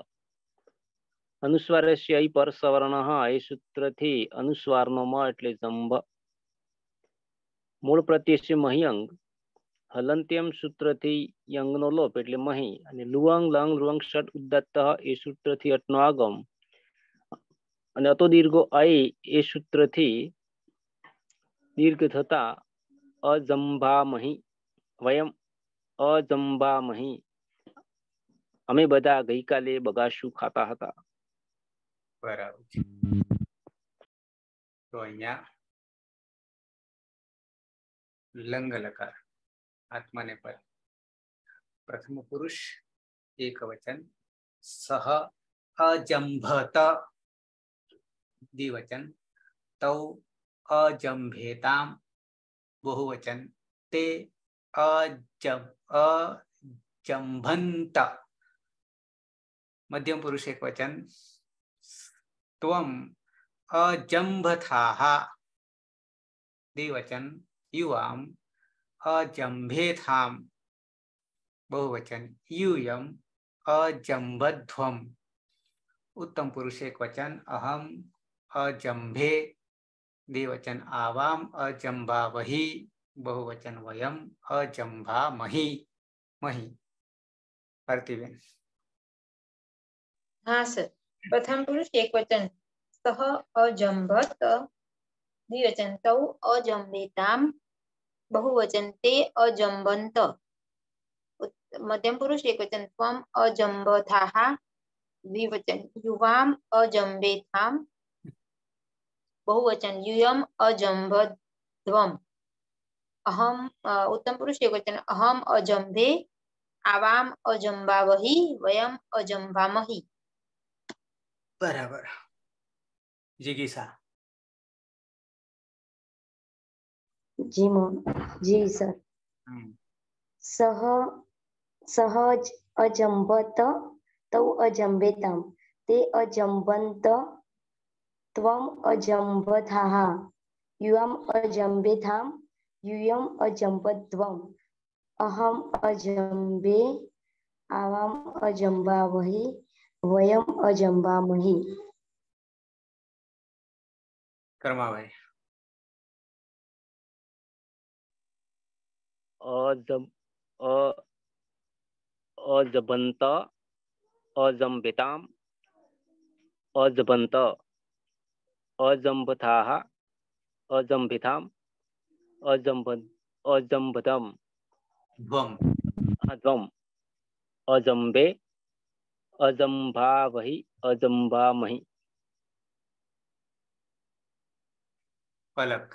અનુસ્વારસ્ય ઈ પરસવર્ણ એ સૂત્રથી અનુસ્વારનો મ એટલે જંભ મૂળ પ્રત્યય મહિયંગ હલંત્યમ સૂત્રથી યંગનો લોપ એટલે મહી અને લુઅંગ લંગ લુઅંગ ષટ ઉદ્દત્ત એ સૂત્રથી અટનો આગમ અને અતો દીર્ઘો અય એ સૂત્રથી દીર્ઘ થતા અજંભામહી વયમ અજંભામહી અમે બધા ગઈકાલે બગાસું ખાતા હતા બરાબર છે તો અહીંયા लंग लकार आत्मने पर प्रथम पुरुष एक वचन सह अजंभत द्विवचन। तौ अजंभेता बहुवचन। ते अजम अजंभंत मध्यम पुरुष एक वचन अजंभ था द्विवचन। युवाम अजम्भेथाम। बहुवचन। यूयम अजम्बध्वम उत्तम पुरुष एक वचन। अहम अजंभे द्विवचन। आवाम अजम्भा वही बहुवचन वयम अजंभा मही। मही प्रतिवेन हाँ सर। प्रथम पुरुष एक वचन। सह अजम्भत द्विवचंत अजम्बेताम बहुवचंते अजम्बन्त। मध्यम पुरुष एक वचन तम अजम्बथाः, द्विवचन युवाम अजम्बेथाम बहुवचन युयम अजम्बध्वम। अहम उत्तम पुरुष एक वचन अहम अजम्भे आवाम अजम्बावही वयम अजम्बामही। बराबर। जिगीसा जी जी सर। हम्म। सह सहज अजंबत तौ अजंबेतम। ते अजंबंत त्वम अजंबथाः। युअम अजंबेथाम युयम अजंबद्वम। अहम अजंबे आवाम अजंबावहि वयम अजंबामहि। कर्मा भाई। अजब अजबंत अजंबिता अजबंत अजम्बथा अजम्बिथाम अजम्ब अजम्बदम ध्वम। ध्वम। अजम्बे अजम्भावहि अजम्भामहि पलक।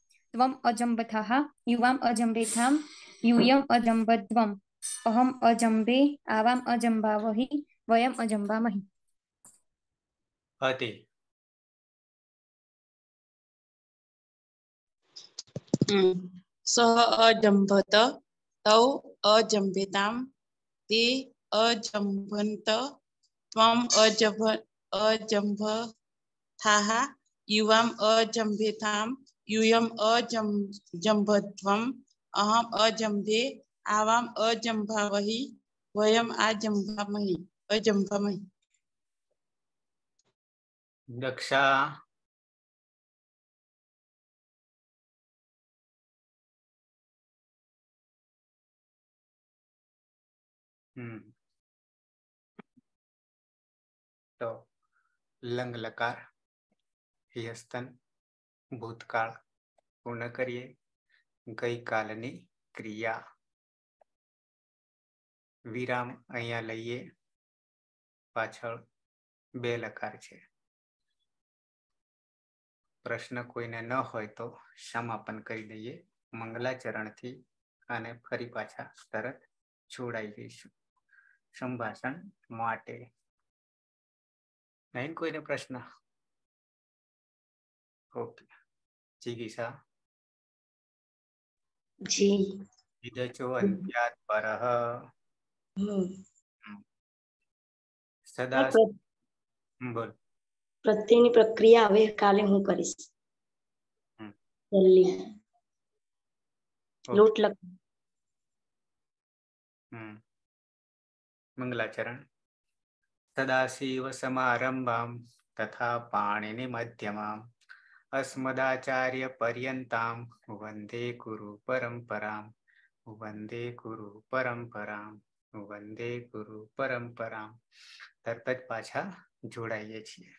त्वम् अजम्बथः युवाम अजम्बेथां यूयम् अजम्बध्वम् अहम अजम्बे आवाम अजम्बावहि वयम् अजम्बामहि। अति हम्म। सः अजम्बत तौ अजम्बितां ते अजम्भन्त त्वम् अजभ अजम्भथाः युवाम अजम्भिताम् यूयम अजम जम्भध्वम अहम अजम्भे, आवाम अजम्भावहि, वयम आजम्भामहि, अजम्भामहि। दक्षा। हम्म। तो लंग लकार, ह्यस्तन। ભૂતકાળ પૂર્ણ કરીએ. ગઈકાલની ક્રિયા. વિરામ અહીંયા લઈએ. પાછળ બે લકાર છે. પ્રશ્ન કોઈને ન હોય તો સમાપન કરી દઈએ. મંગલાચરણથી અને ફરી પાછા તરત જોડાઈ જઈશું. સંભાષણ માટે. નહીં કોઈને પ્રશ્ન? ઓકે. ચિકિત્સા જી વિદચો અંત્યાત પરઃ હમ સદા પ્ર- હમ, બોલ પ્રત્યેની પ્રક્રિયા હવે કાલે હું કરીશ હમ. જલ્દી ઓકે. લોટ લખ હમ મંગલાચરણ સદાશિવ સમારંભામ તથા પાણીની મધ્યમામ અસ્મદાચાર્ય પર્યંતામ વંદે ગુરુ પરંપરામ વંદે ગુરુ પરંપરામ વંદે ગુરુ પરંપરામ તરત જ પાછા જોડાઈએ છીએ